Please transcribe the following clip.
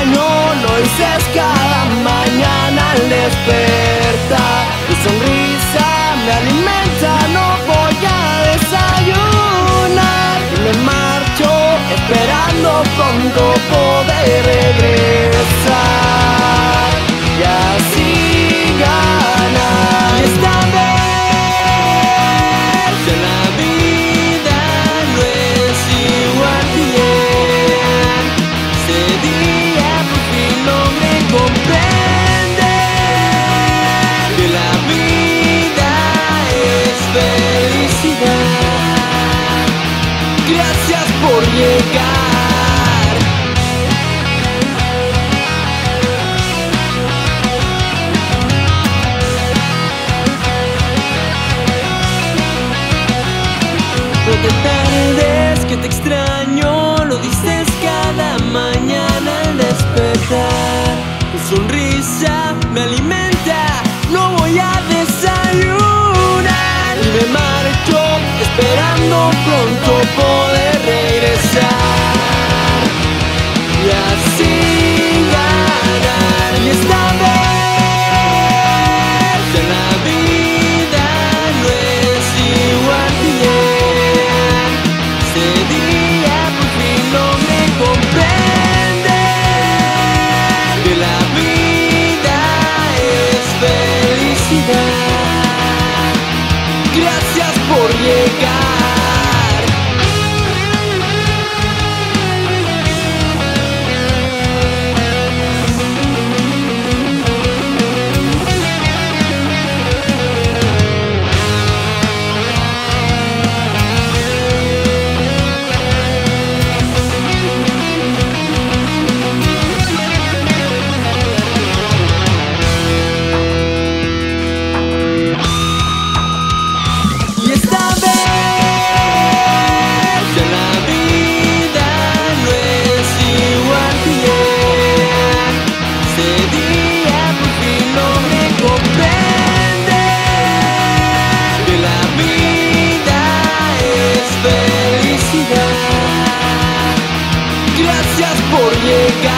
extraño, lo dices cada mañana al despertar. Tu sonrisa me alimenta. No te tardes, que te extraño. Lo dices cada mañana al despertar. Mi sonrisa me alimenta, no voy a desayunar. Me marcho esperando pronto por. por llegar. you got